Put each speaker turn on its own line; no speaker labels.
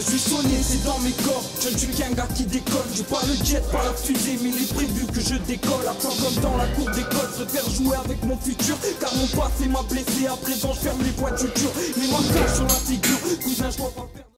Je suis sonné, c'est dans mes corps. Je ne suis qu'un gars qui décolle. J'ai pas le jet, pas la fusée, mais il est prévu que je décolle. Attends comme dans la cour d'école, je préfère jouer avec mon futur. Car mon passé m'a blessé, à présent je ferme les voies du dur. Les marquages sur la figure.